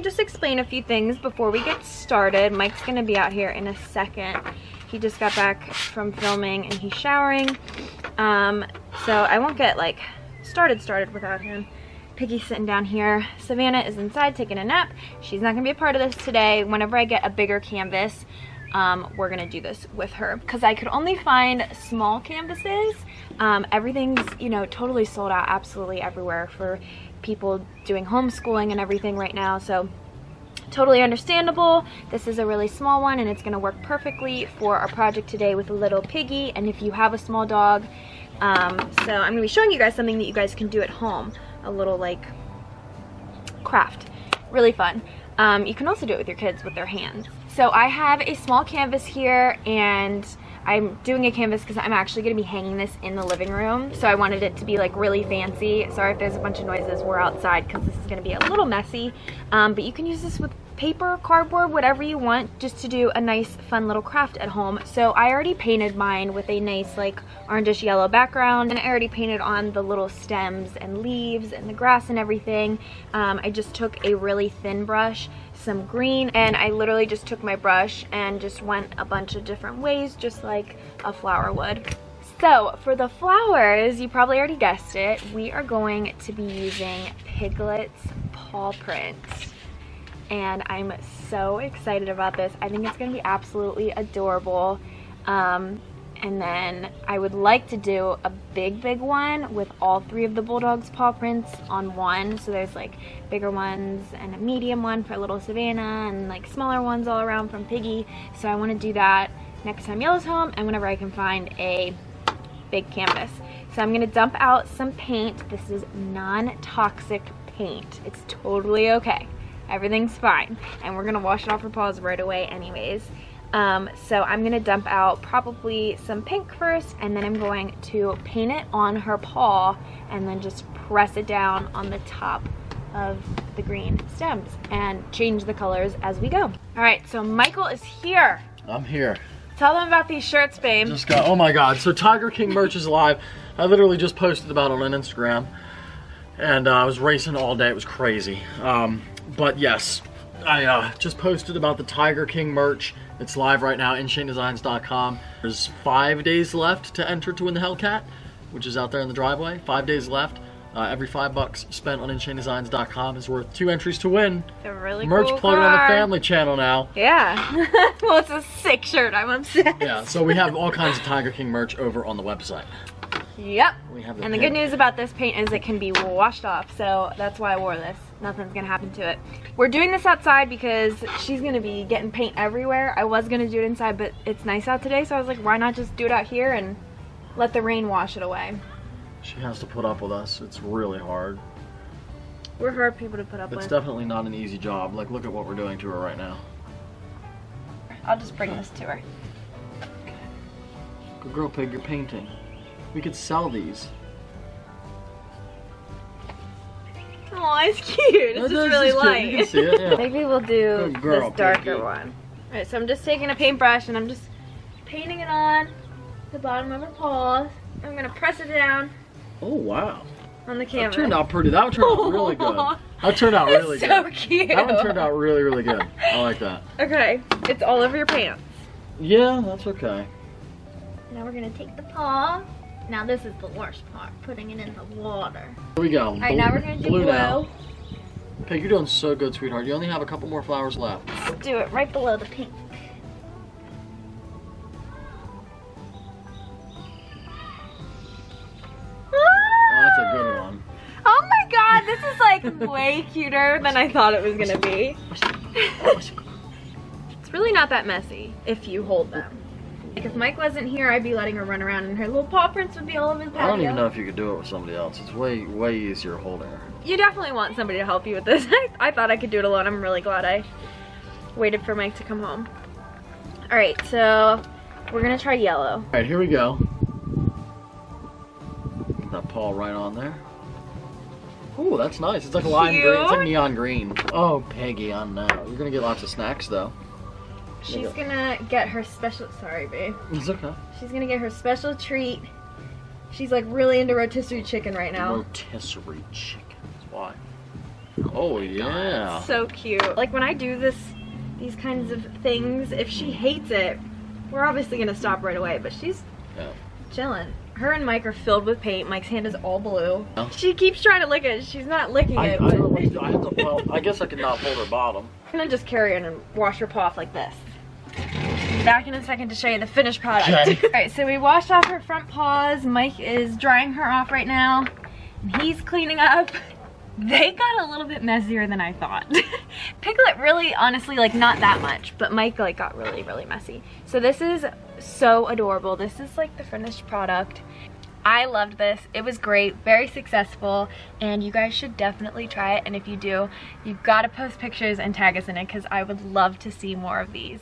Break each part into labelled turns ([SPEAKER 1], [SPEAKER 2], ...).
[SPEAKER 1] just explain a few things before we get started. Mike's gonna be out here in a second. He just got back from filming and he's showering. Um, so I won't get like started started without him. Piggy's sitting down here. Savannah is inside taking a nap. She's not gonna be a part of this today. Whenever I get a bigger canvas, um, we're gonna do this with her because I could only find small canvases. Um, everything's, you know, totally sold out absolutely everywhere for people doing homeschooling and everything right now. So totally understandable. This is a really small one and it's gonna work perfectly for our project today with a little piggy. And if you have a small dog, um, so I'm gonna be showing you guys something that you guys can do at home. A little like craft, really fun. Um, you can also do it with your kids with their hands. So I have a small canvas here and I'm doing a canvas because I'm actually going to be hanging this in the living room. So I wanted it to be like really fancy. Sorry if there's a bunch of noises. We're outside because this is going to be a little messy. Um, but you can use this with paper, cardboard, whatever you want, just to do a nice fun little craft at home. So I already painted mine with a nice like orangish yellow background and I already painted on the little stems and leaves and the grass and everything. Um, I just took a really thin brush some green and I literally just took my brush and just went a bunch of different ways just like a flower would. So for the flowers, you probably already guessed it, we are going to be using Piglet's paw prints and I'm so excited about this. I think it's gonna be absolutely adorable. Um, and then I would like to do a big, big one with all three of the Bulldogs paw prints on one. So there's like bigger ones and a medium one for little Savannah and like smaller ones all around from Piggy. So I wanna do that next time Yellow's home and whenever I can find a big canvas. So I'm gonna dump out some paint. This is non-toxic paint. It's totally okay everything's fine. And we're gonna wash it off her paws right away anyways. Um, so I'm gonna dump out probably some pink first and then I'm going to paint it on her paw and then just press it down on the top of the green stems and change the colors as we go. All right, so Michael is here.
[SPEAKER 2] I'm here.
[SPEAKER 1] Tell them about these shirts, babe.
[SPEAKER 2] Just got, oh my God. So Tiger King merch is live. I literally just posted about it on Instagram and uh, I was racing all day. It was crazy. Um, but yes, I uh, just posted about the Tiger King merch. It's live right now, inshanedesigns.com. There's five days left to enter to win the Hellcat, which is out there in the driveway. Five days left. Uh, every five bucks spent on inshanedesigns.com is worth two entries to win.
[SPEAKER 1] A really
[SPEAKER 2] merch
[SPEAKER 1] cool
[SPEAKER 2] plugged on the family channel now.
[SPEAKER 1] Yeah. well, it's a sick shirt. I'm obsessed.
[SPEAKER 2] Yeah, so we have all kinds of Tiger King merch over on the website.
[SPEAKER 1] Yep. We have The and the good news about this paint is it can be washed off, so that's why I wore this. Nothing's gonna happen to it. We're doing this outside because she's gonna be getting paint everywhere. I was gonna do it inside, but it's nice out today, so I was like, why not just do it out here and let the rain wash it away.
[SPEAKER 2] She has to put up with us. It's really hard.
[SPEAKER 1] We're hard people to put up
[SPEAKER 2] it's
[SPEAKER 1] with.
[SPEAKER 2] It's definitely not an easy job. Like, look at what we're doing to her right now.
[SPEAKER 1] I'll just bring this to her.
[SPEAKER 2] Good girl, Pig, you're painting. We could sell these.
[SPEAKER 1] Oh, it's cute. It's just really light.
[SPEAKER 2] You can see it, yeah.
[SPEAKER 1] Maybe we'll do girl, this darker one. Alright, so I'm just taking a paintbrush and I'm just painting it on the bottom of her paws. I'm gonna press it down.
[SPEAKER 2] Oh wow.
[SPEAKER 1] On the camera.
[SPEAKER 2] That turned out pretty. That turned out really good. That turned out really
[SPEAKER 1] so
[SPEAKER 2] good.
[SPEAKER 1] So cute.
[SPEAKER 2] That one turned out really, really good. I like that.
[SPEAKER 1] Okay, it's all over your pants.
[SPEAKER 2] Yeah, that's okay.
[SPEAKER 1] Now we're gonna take the paw. Now this is the worst part, putting it in the water.
[SPEAKER 2] Here we go.
[SPEAKER 1] All right, now we're gonna do blue. blue. Now.
[SPEAKER 2] Pig, you're doing so good, sweetheart. You only have a couple more flowers left.
[SPEAKER 1] Let's do it right below the pink.
[SPEAKER 2] Oh, that's a good one. Ah!
[SPEAKER 1] Oh my god, this is like way cuter than I thought it was gonna be. it's really not that messy if you hold them. Like if Mike wasn't here, I'd be letting her run around and her little paw prints would be all over the patio.
[SPEAKER 2] I don't even know if you could do it with somebody else. It's way, way easier holding her.
[SPEAKER 1] You definitely want somebody to help you with this. I, thought I could do it alone. I'm really glad I waited for Mike to come home. All right, so we're gonna try yellow. All
[SPEAKER 2] right, here we go. Put that paw right on there. Ooh, that's nice. It's like lime Cute. green. It's like neon green. Oh, Peggy, I know. You're gonna get lots of snacks though.
[SPEAKER 1] She's gonna get her special, sorry babe.
[SPEAKER 2] It's okay.
[SPEAKER 1] She's gonna get her special treat. She's like really into rotisserie chicken right now.
[SPEAKER 2] Rotisserie chicken, why. Oh yeah.
[SPEAKER 1] So cute. Like when I do this, these kinds of things, if she hates it, we're obviously gonna stop right away, but she's
[SPEAKER 2] Yeah.
[SPEAKER 1] chilling. Her and Mike are filled with paint. Mike's hand is all blue.
[SPEAKER 2] Oh.
[SPEAKER 1] She keeps trying to lick it. She's not licking
[SPEAKER 2] I, I,
[SPEAKER 1] it.
[SPEAKER 2] don't
[SPEAKER 1] but
[SPEAKER 2] know what to do. I have to, well, I guess I could not hold her bottom.
[SPEAKER 1] I'm gonna just carry her and wash her paw off like this. Back in a second to show you the finished product.
[SPEAKER 2] Okay.
[SPEAKER 1] Alright, so we washed off her front paws. Mike is drying her off right now. And he's cleaning up. They got a little bit messier than I thought. Piglet really, honestly, like not that much, but Mike like got really, really messy. So this is so adorable. This is like the finished product. I loved this. It was great, very successful, and you guys should definitely try it. And if you do, you've got to post pictures and tag us in it because I would love to see more of these.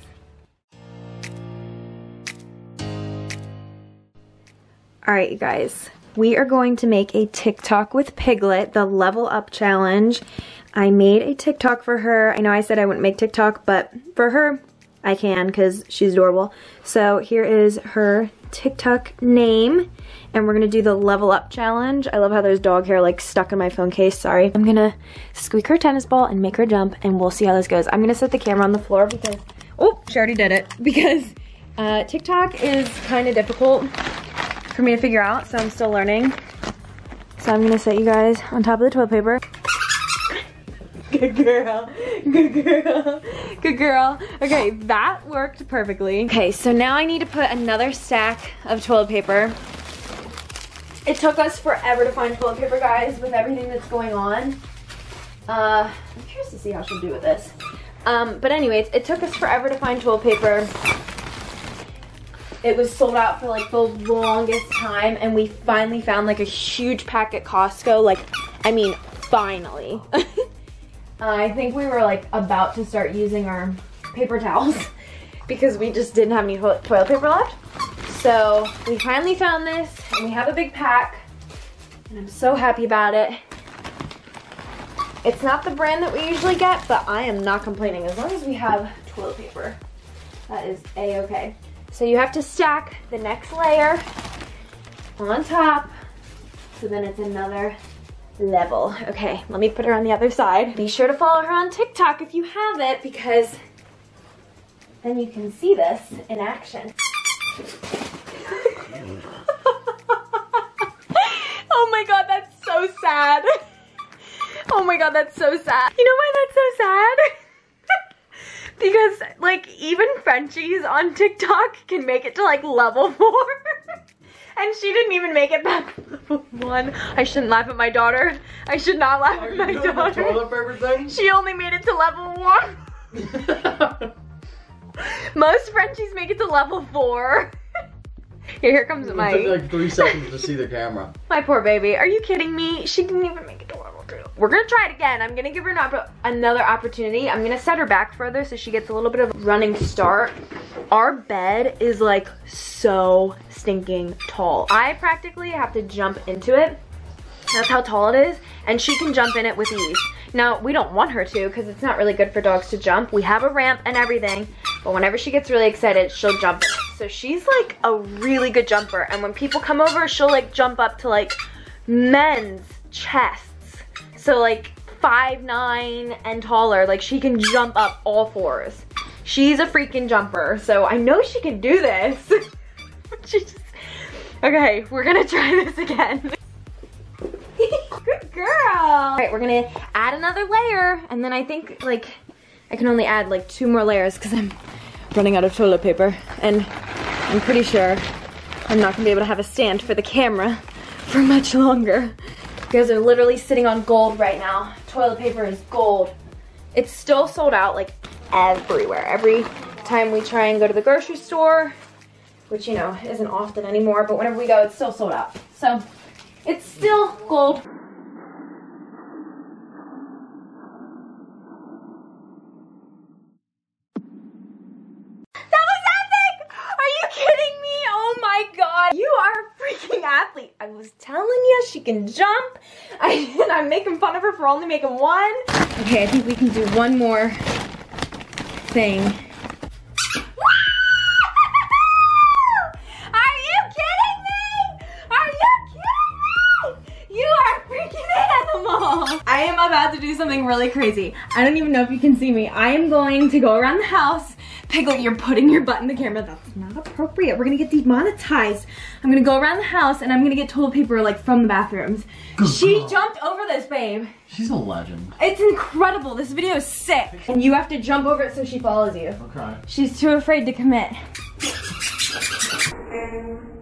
[SPEAKER 1] All right, you guys, we are going to make a TikTok with Piglet, the level up challenge. I made a TikTok for her. I know I said I wouldn't make TikTok, but for her, I can because she's adorable. So here is her TikTok name and we're gonna do the level up challenge. I love how there's dog hair like stuck in my phone case, sorry. I'm gonna squeak her tennis ball and make her jump and we'll see how this goes. I'm gonna set the camera on the floor because, oh, she already did it. Because uh, TikTok is kind of difficult for me to figure out, so I'm still learning. So I'm gonna set you guys on top of the toilet paper. Good girl, good girl, good girl. Okay, that worked perfectly. Okay, so now I need to put another stack of toilet paper. It took us forever to find toilet paper, guys, with everything that's going on. Uh, I'm curious to see how she'll do with this. Um, but anyways, it took us forever to find toilet paper. It was sold out for like the longest time, and we finally found like a huge pack at Costco. Like, I mean, finally. Uh, I think we were like about to start using our paper towels because we just didn't have any toilet paper left. So we finally found this and we have a big pack and I'm so happy about it. It's not the brand that we usually get, but I am not complaining as long as we have toilet paper. That is a-okay. So you have to stack the next layer on top so then it's another level. Okay, let me put her on the other side. Be sure to follow her on TikTok if you have it because then you can see this in action. oh my god, that's so sad. Oh my god, that's so sad. You know why that's so sad? Because like even Frenchies on TikTok can make it to like level four. and she didn't even make it back to level one. I shouldn't laugh at my daughter. I should not laugh at my daughter. She only made it to level one. Most Frenchies make it to level four. here, here comes
[SPEAKER 2] It
[SPEAKER 1] my
[SPEAKER 2] took like three seconds to see the camera.
[SPEAKER 1] my poor baby. Are you kidding me? She didn't even make it to level two. We're gonna try it again. I'm gonna give her an opp another opportunity. I'm gonna set her back further so she gets a little bit of a running start. Our bed is like so stinking tall. I practically have to jump into it. That's how tall it is. And she can jump in it with ease. Now, we don't want her to because it's not really good for dogs to jump. We have a ramp and everything. But whenever she gets really excited, she'll jump in. So she's like a really good jumper. And when people come over, she'll like jump up to like men's chests. So like five nine and taller. Like she can jump up all fours. She's a freaking jumper. So I know she can do this. just... Okay, we're gonna try this again. Good girl. All right, we're gonna add another layer, and then I think like I can only add like two more layers because I'm running out of toilet paper, and I'm pretty sure I'm not gonna be able to have a stand for the camera for much longer. Guys are literally sitting on gold right now. Toilet paper is gold. It's still sold out like everywhere. Every time we try and go to the grocery store, which you know isn't often anymore, but whenever we go, it's still sold out. So it's still gold. That was epic! Are you kidding me? Oh my god. You are a freaking athlete. I was telling you she can jump. I, and I'm making fun of her for only making one. Okay, I think we can do one more thing. Are you kidding me? Are you kidding me? You are freaking animal. I am about to do something really crazy. I don't even know if you can see me. I am going to go around the house. Piglet, you're putting your butt in the camera. That's not appropriate. We're gonna get demonetized. I'm gonna go around the house and I'm gonna get toilet paper like from the bathrooms.
[SPEAKER 2] Good
[SPEAKER 1] she
[SPEAKER 2] girl.
[SPEAKER 1] jumped over this, babe.
[SPEAKER 2] She's a legend.
[SPEAKER 1] It's incredible. This video is sick. And you have to jump over it so she follows you.
[SPEAKER 2] Okay.
[SPEAKER 1] She's too afraid to commit. Um,